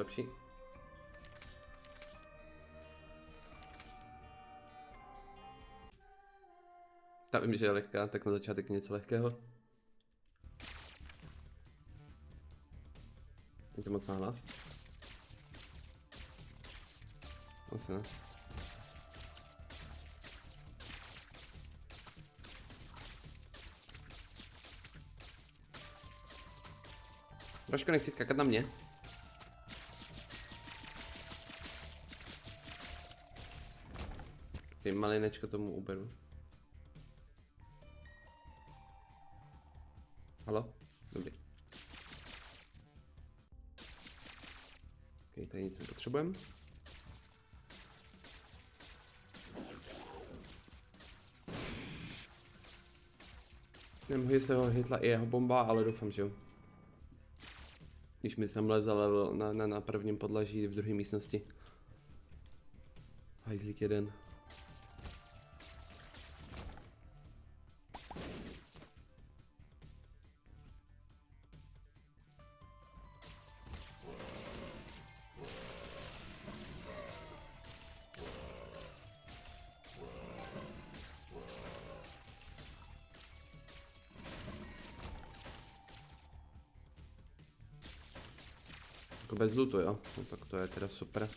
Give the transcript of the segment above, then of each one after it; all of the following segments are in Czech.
lepší. Já vím, že je lehká, tak na začátek něco lehkého. Je to moc nahlas? Asi ne. Trošku nechci skakat na mě. Ty malinečko tomu uberu. Halo? Dobrý. Ok, tady nic nepotřebujeme. Nevím, jestli ho hitla i jeho bomba, ale doufám, že jo. Když mi jsem lezal na, na, na prvním podlaží v druhé místnosti. Hajzlík jeden. Jako bez lootu, jo? No, tak to je teda super.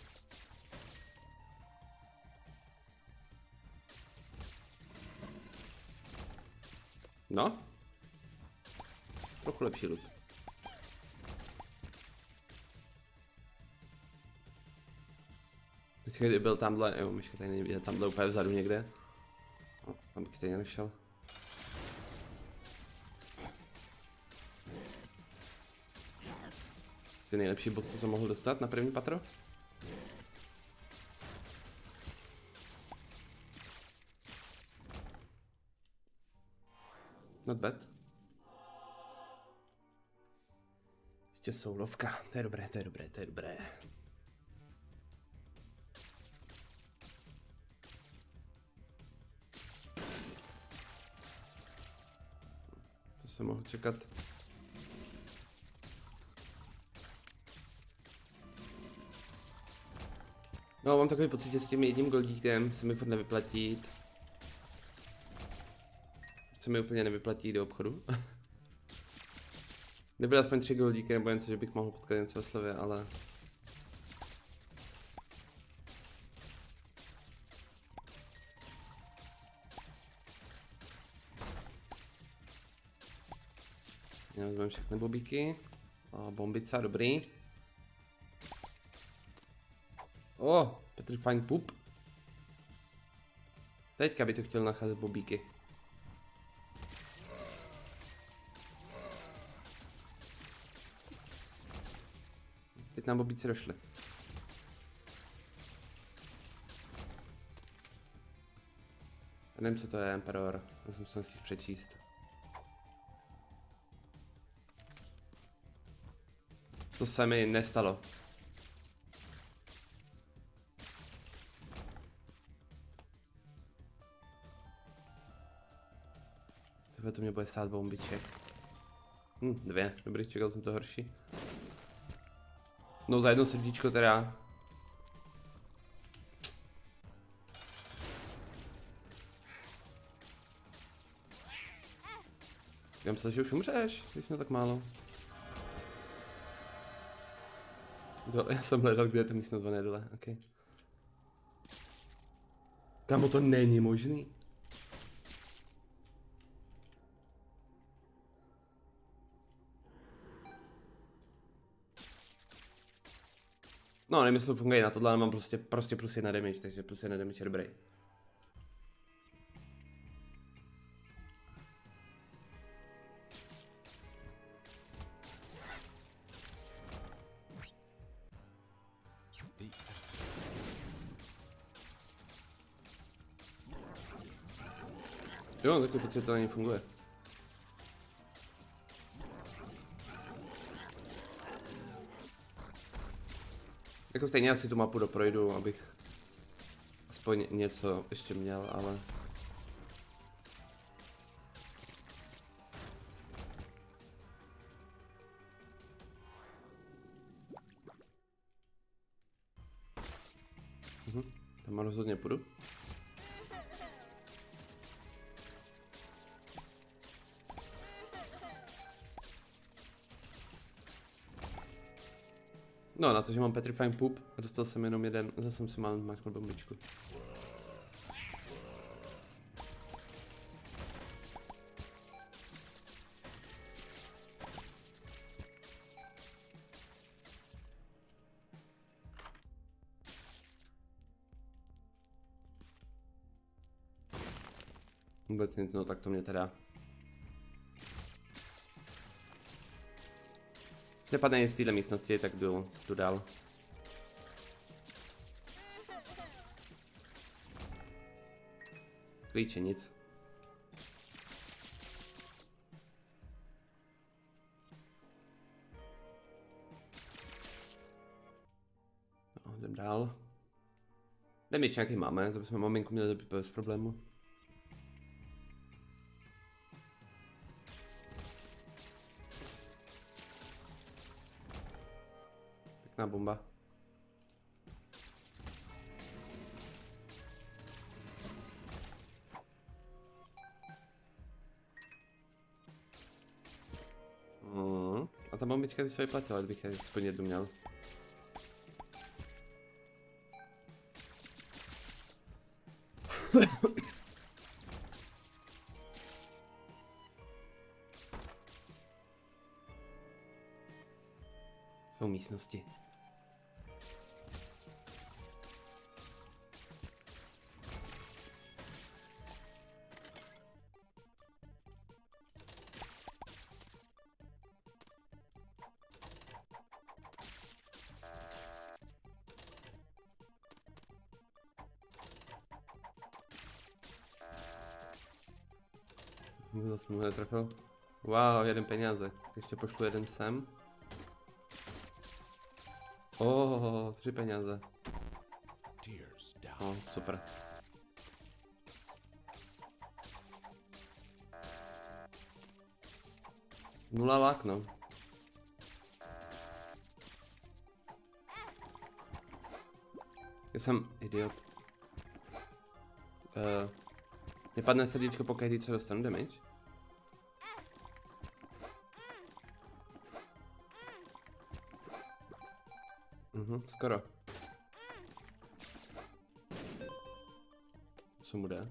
No? Trochu lepší loot. Kdyby byl tamhle, jo, myška tady není vidět, tamhle úplně vzadu někde. No, tam bych stejně nešel. Ty nejlepší bod, co jsem mohl dostat na první patro? Not bad. Ještě soulovka, to je dobré, to je dobré, to je dobré. To jsem mohl čekat. No, mám takový pocit, že s tím jedním goldíkem se mi furt nevyplatí. Se mi úplně nevyplatí do obchodu. Nebyly aspoň tři goldíky, nebo něco, že bych mohl potkat něco ve slevě, ale... Já vezmeme všechny bobíky. A bombica, dobrý. O, Petrifying Poop. Teďka by to chtěl nacházet bobíky. Teď nám bobíci došli. Já nevím, co to je Emperor. Já jsem se nestihl přečíst. To se mi nestalo. Tohle to mě bude stát bombiček. Hm, dvě, dobrý, čekal jsem to horší. No za jedno srdíčko teda. Já myslel, že už umřeš, když jsme tak málo. Do, já jsem hledal, kde je to místnost dole, ok. Kamo, to není možný. No, nevím, jestli to funguje na tohle, ale mám prostě, prostě plus jedna damage, takže plus jedna damage je dobrý. Jo, takový pocit, že to ani funguje. jako stejně asi tu mapu doprojdu, abych aspoň něco ještě měl, ale... Mhm, tam rozhodně půjdu. No, na to, že mám Petrifying Poop dostal jsem jenom jeden, zase jsem si mal máčknout bombičku. Vůbec nic, no tak to mě teda... Nepadne v této místnosti, tak jdu, jdu dál. Klíče, nic. No, jdem dál. Nějaký máme, to bychom maminku měli zabít bez problému. Pěkná bomba. Mm. A ta bombička by se vyplatila, kdybych je aspoň jednu místnosti. Zase ho netrefil. Wow, jeden peníze. Ještě pošlu jeden sem. Tři down. No, super. Nula lak, no. Já jsem idiot. Uh, nepadne srdíčko po každý, co dostanu damage? Skoro. Co mu jde?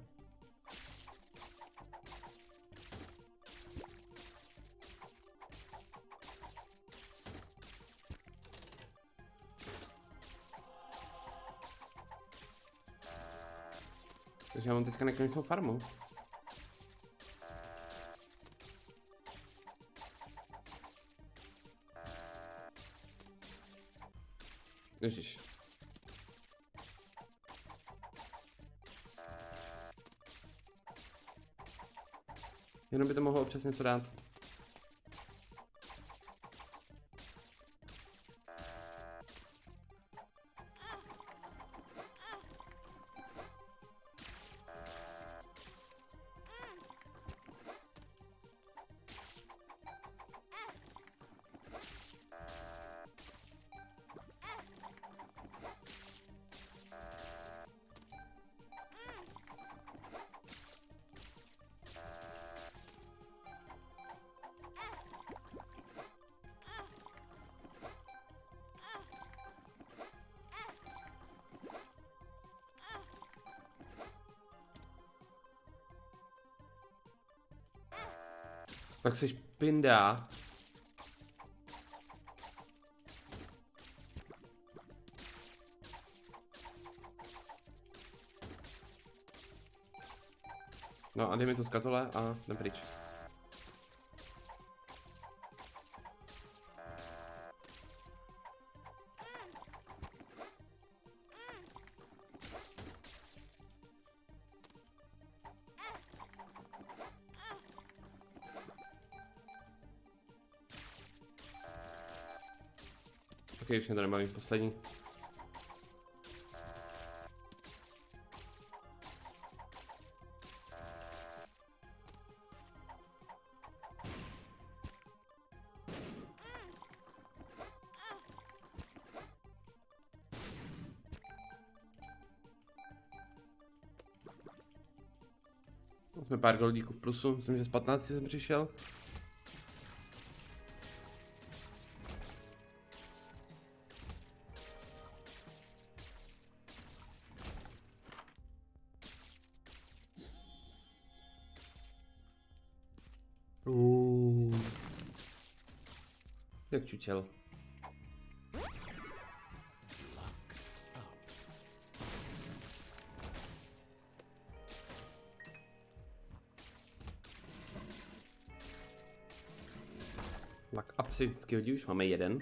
Takže já mám teďka nekonečnou farmu. Ježiš. Jenom by to mohlo občas něco dát. Tak jsi pinda. No a dej mi to z katole a jdem pryč. Ok, už mě to nebaví, poslední. Jsme pár goldíků v plusu, myslím, že z 15 jsem přišel. Jak čučel. Tak up si vždycky hodí, už máme jeden.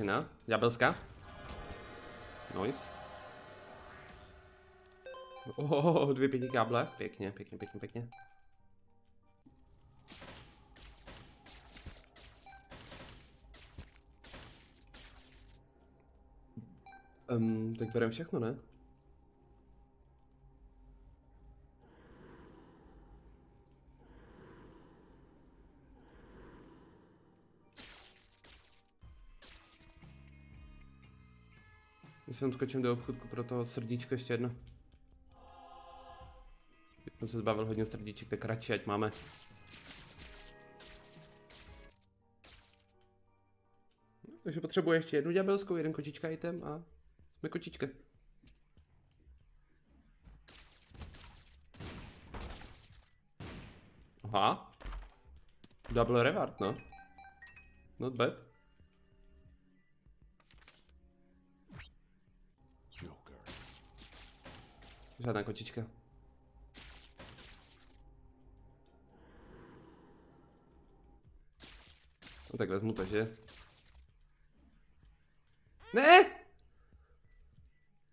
Držina, ďábelská. Nice. Oh, dvě pěti káble. Pěkně, pěkně, pěkně, pěkně. Um, tak bereme všechno, ne? Se skočím do obchodku pro toho srdíčko ještě jedno. Teď jsem se zbavil hodně srdíček, tak radši ať máme. No, takže potřebuji ještě jednu ďábelskou, jeden kočička item a jsme kočička. Aha. Double reward, no. Not bad. Žádná kočička. No tak vezmu to, že? Ne!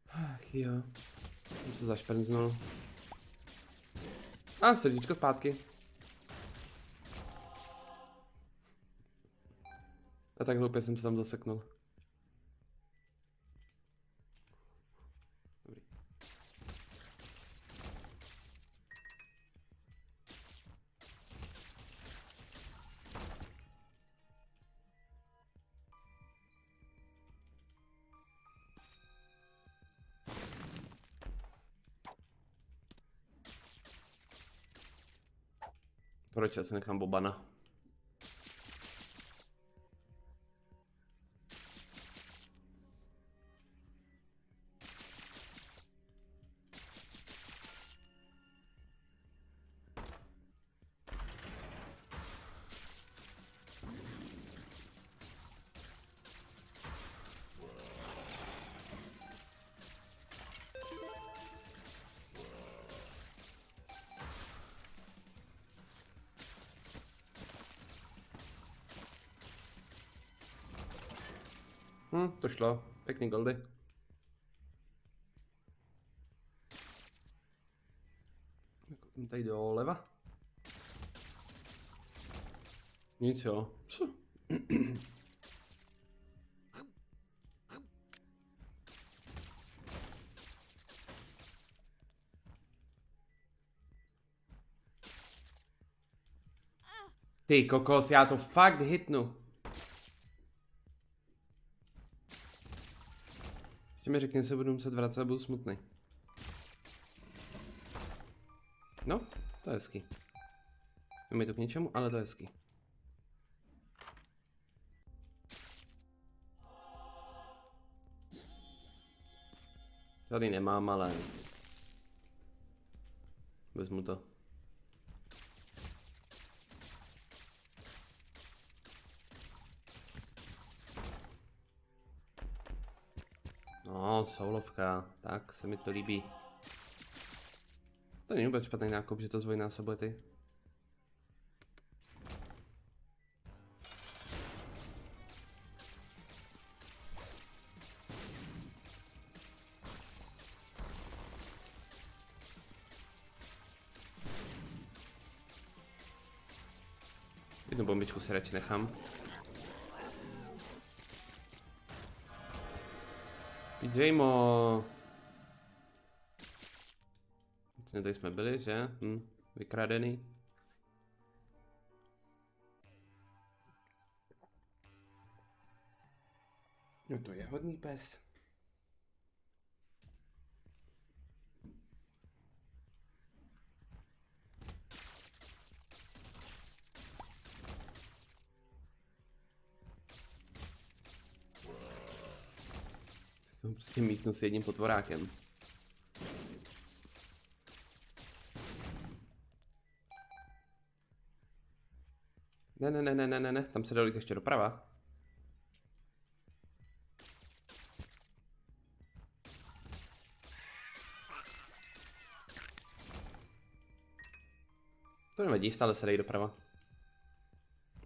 Ach jo. Jsem se zašprnznul. A srdíčko zpátky. A tak hloupě jsem se tam zaseknul. Proč já si nechám Bobana? Hm, to šlo. Pěkný goldy. Tady doleva. Nic jo. Co? Ty kokos, já to fakt hitnu. Ještě mi řekni, se budu muset vracet a budu smutný. No, to je hezký. Mi to k něčemu, ale to je hezký. Tady nemám, ale... Vezmu to. No, soulovka, tak se mi to líbí. To není vůbec špatný nákup, že to zvojnásobuje ty. Jednu bombičku si radši nechám. Jamo. Vlastně tady jsme byli, že? Hm, vykradený. No to je hodný pes. Mám prostě místnost s jedním potvorákem. Ne, ne, ne, ne, ne, ne, ne, tam se dá jít ještě doprava. To nevadí, stále se dají doprava.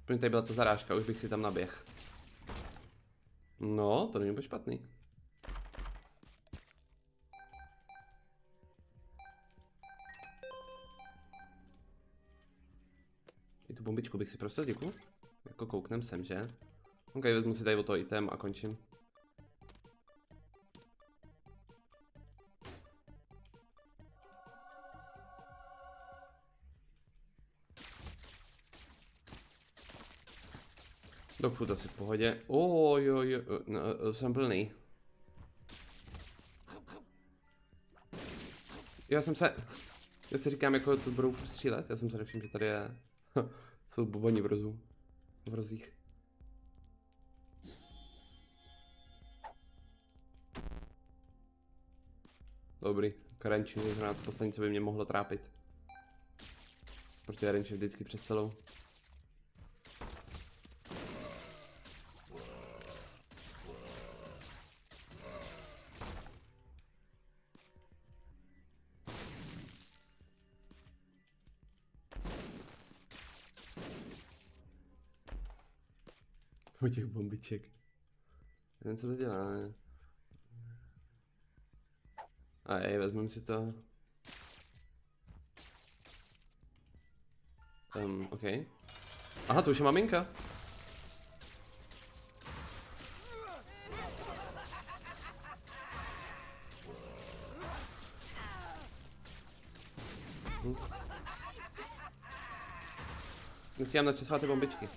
První tady byla ta zarážka, už bych si tam naběh. No, to není úplně špatný. Bombičku bych si prosil, děkuju. Jako kouknem sem, že? Ok, vezmu si tady o to item a končím. Dokud asi v pohodě. O, jo, jo, no, jsem plný. Já jsem se... Já si říkám, jako to budou střílet, já jsem se nevšiml, že tady je... Jsou buboni v rozu. V rozích. Dobrý, Karenči je to poslední, co by mě mohlo trápit. Protože Karenči je vždycky přes celou. U těch bombiček. Nevím, co to dělá, ne? A jej, vezmeme si to. Um, OK. Aha, to už je maminka. Hm. Nechtěl načasovat ty bombičky.